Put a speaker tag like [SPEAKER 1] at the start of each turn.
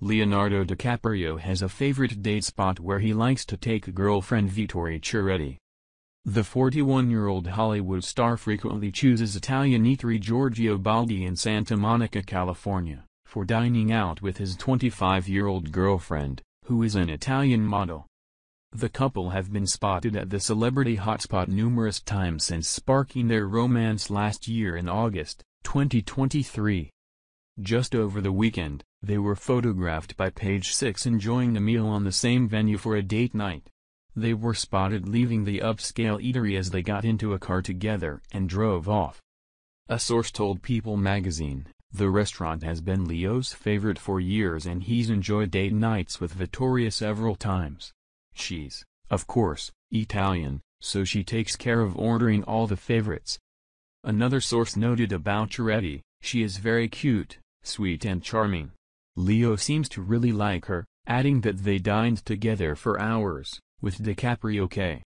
[SPEAKER 1] Leonardo DiCaprio has a favorite date spot where he likes to take girlfriend Vittoria Ceretti. The 41-year-old Hollywood star frequently chooses Italian eatery Giorgio Baldi in Santa Monica, California, for dining out with his 25-year-old girlfriend, who is an Italian model. The couple have been spotted at the celebrity hotspot numerous times since sparking their romance last year in August, 2023. Just over the weekend, they were photographed by Page Six enjoying a meal on the same venue for a date night. They were spotted leaving the upscale eatery as they got into a car together and drove off. A source told People magazine, the restaurant has been Leo's favorite for years and he's enjoyed date nights with Vittoria several times. She's, of course, Italian, so she takes care of ordering all the favorites. Another source noted about Ceretti, she is very cute, sweet and charming. Leo seems to really like her, adding that they dined together for hours, with DiCaprio K.